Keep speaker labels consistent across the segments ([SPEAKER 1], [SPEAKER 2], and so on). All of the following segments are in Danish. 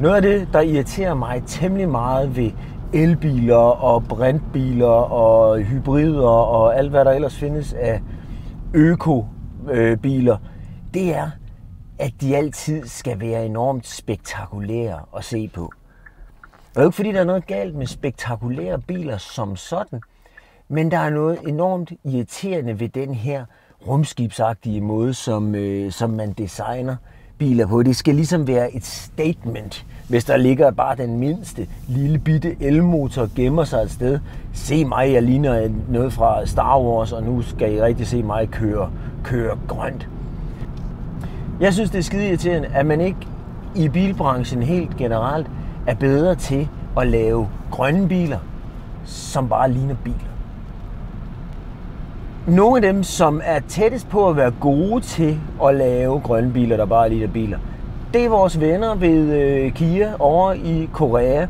[SPEAKER 1] Noget af det, der irriterer mig temmelig meget ved elbiler og brintbiler og hybrider og alt, hvad der ellers findes af økobiler, det er, at de altid skal være enormt spektakulære at se på. Det er jo ikke fordi, der er noget galt med spektakulære biler som sådan, men der er noget enormt irriterende ved den her rumskibsagtige måde, som, øh, som man designer biler på. Det skal ligesom være et statement, hvis der ligger bare den mindste lille bitte elmotor gemmer sig et sted. Se mig, jeg ligner noget fra Star Wars, og nu skal I rigtig se mig køre, køre grønt. Jeg synes, det er skide irriterende, at man ikke i bilbranchen helt generelt er bedre til at lave grønne biler, som bare ligner biler. Nogle af dem, som er tættest på at være gode til at lave grønne biler, der bare er lille biler, det er vores venner ved øh, Kia over i Korea.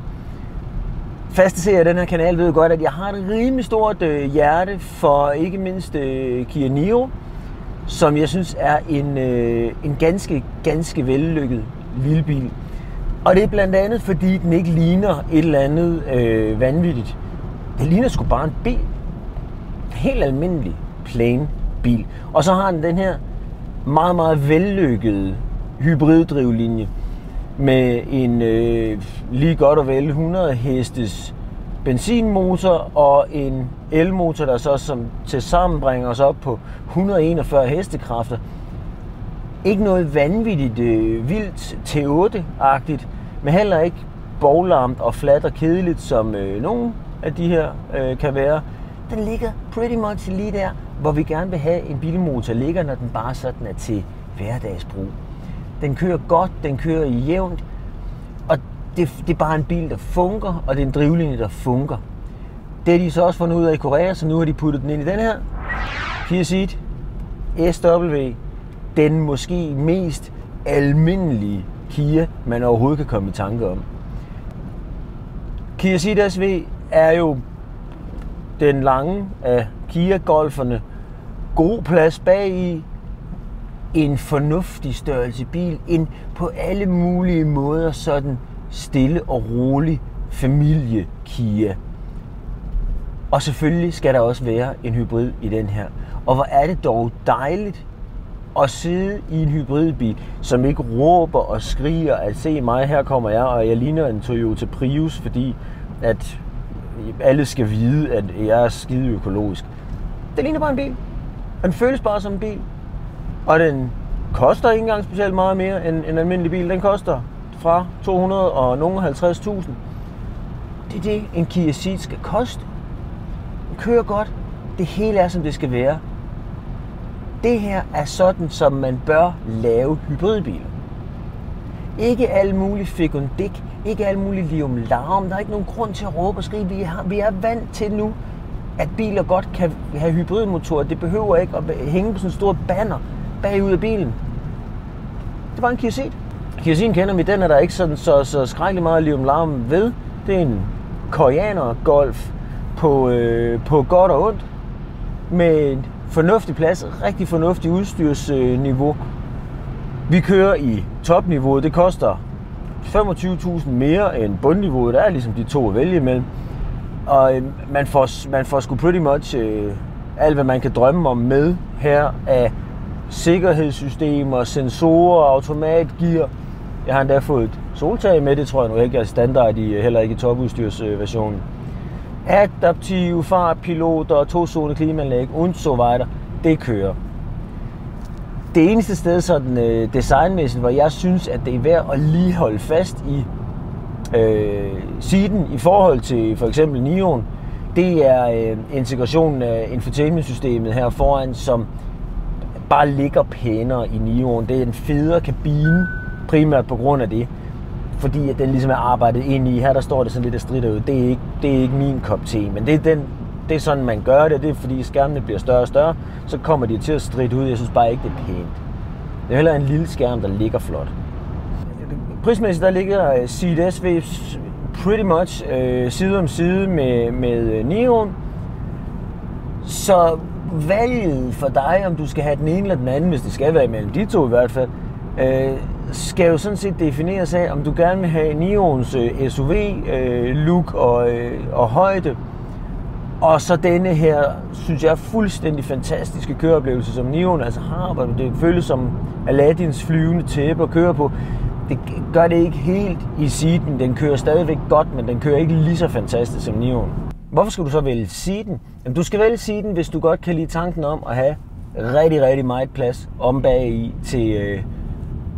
[SPEAKER 1] Faste ser af den her kanal ved godt, at jeg har et rimelig stort øh, hjerte for ikke mindst øh, Kia Niro, som jeg synes er en, øh, en ganske, ganske vellykket lille bil. Og det er blandt andet, fordi den ikke ligner et eller andet øh, vanvittigt. Det ligner sgu bare en bil. Helt almindelig, plain bil. Og så har den den her meget, meget vellykkede hybriddrivlinje med en øh, lige godt og vel 100 hestes benzinmotor og en elmotor, der så som til sammen bringer os op på 141 hestekræfter. Ikke noget vanvittigt øh, vildt T8-agtigt, men heller ikke boglarmt og fladt og kedeligt, som øh, nogle af de her øh, kan være. Den ligger pretty much lige der, hvor vi gerne vil have en bilmotor ligger, når den bare sådan er til hverdagsbrug. Den kører godt, den kører jævnt, og det, det er bare en bil, der funker, og det er en drivlinje, der funker. Det har de så også fundet ud af i Korea, så nu har de puttet den ind i den her. Kia Ceed SW, den måske mest almindelige Kia, man overhovedet kan komme i tanke om. Kia Ceed SV er jo den lange af Kia-golferne. God plads bag i, en fornuftig størrelse bil, en på alle mulige måder sådan stille og rolig familie Kia. Og selvfølgelig skal der også være en hybrid i den her. Og hvor er det dog dejligt at sidde i en hybridbil, som ikke råber og skriger, at se mig, her kommer jeg, og jeg ligner en Toyota Prius, fordi at alle skal vide, at jeg er skide økologisk. Det ligner bare en bil. Den føles bare som en bil. Og den koster ikke engang specielt meget mere end en almindelig bil. Den koster fra 200 og nogle 50.000. Det er det, en Kia Ceed skal koste. Den kører godt. Det hele er, som det skal være. Det her er sådan, som man bør lave hybridbiler. Ikke alle mulige fikundik, ikke alle mulige lium larm. Der er ikke nogen grund til at råbe og skrige. Vi, har, vi er vant til nu, at biler godt kan have hybridmotorer. Det behøver ikke at hænge på sådan en stor banner bagud af bilen. Det var en Kia Ceed. Kia Ceed kender vi, den er der ikke sådan, så, så skrækkelig meget lium larm ved. Det er en koreaner golf på, øh, på godt og ondt. Med en fornuftig plads, rigtig fornuftig udstyrsniveau. Vi kører i topniveauet. Det koster 25.000 mere end bundniveauet. Der er ligesom de to at vælge imellem. Og øh, man får, man får sgu pretty much øh, alt, hvad man kan drømme om med her af sikkerhedssystemer, sensorer, automatgear. Jeg har endda fået et soltag med, det tror jeg nu ikke er standard i, øh, heller ikke i topudstyrsversionen. Adaptive fartpiloter, to-zone klimaanlæg und so weiter. Det kører. Det eneste sted sådan øh, designmæssigt, hvor jeg synes, at det er værd at lige holde fast i øh, siden i forhold til for eksempel Nion, det er øh, integrationen af infotainmentsystemet her foran, som bare ligger pænere i Nion. Det er en federe kabine, primært på grund af det. Fordi at den ligesom er arbejdet ind i. Her der står det sådan lidt af strider ud. Det er ikke, det er ikke min kop te, men det er, den, det er sådan, man gør det. Det er fordi skærmene bliver større og større. Så kommer de til at stride ud. Jeg synes bare ikke, det er pænt. Det er heller en lille skærm, der ligger flot. Prismæssigt der ligger øh, CDS SV pretty much øh, side om side med, med øh, Neon. Så valget for dig, om du skal have den ene eller den anden, hvis det skal være imellem de to i hvert fald, øh, skal jo sådan set defineres af, om du gerne vil have Nions øh, SUV-look øh, og, øh, og højde, og så denne her, synes jeg, fuldstændig fantastiske køreoplevelse, som Nion altså har, hvor det føles som Aladdins flyvende tæppe at køre på. Det gør det ikke helt i siden. Den kører stadigvæk godt, men den kører ikke lige så fantastisk som Nion. Hvorfor skal du så vælge siden? Jamen, du skal vælge siden, hvis du godt kan lide tanken om at have rigtig, rigtig meget plads om bag i til øh,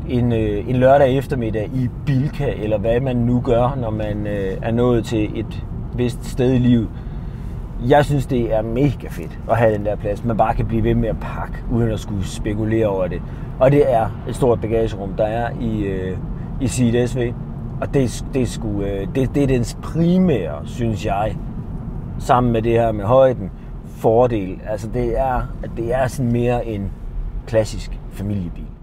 [SPEAKER 1] en, øh, en lørdag eftermiddag i Bilka, eller hvad man nu gør, når man øh, er nået til et vist sted i livet. Jeg synes, det er mega fedt at have den der plads. Man bare kan blive ved med at pakke, uden at skulle spekulere over det. Og det er et stort bagagerum, der er i, øh, i Seat SV. Og det, det, sgu, øh, det, det er dens primære, synes jeg, sammen med det her med højden, fordel. Altså det er, at det er sådan mere en klassisk familiebil.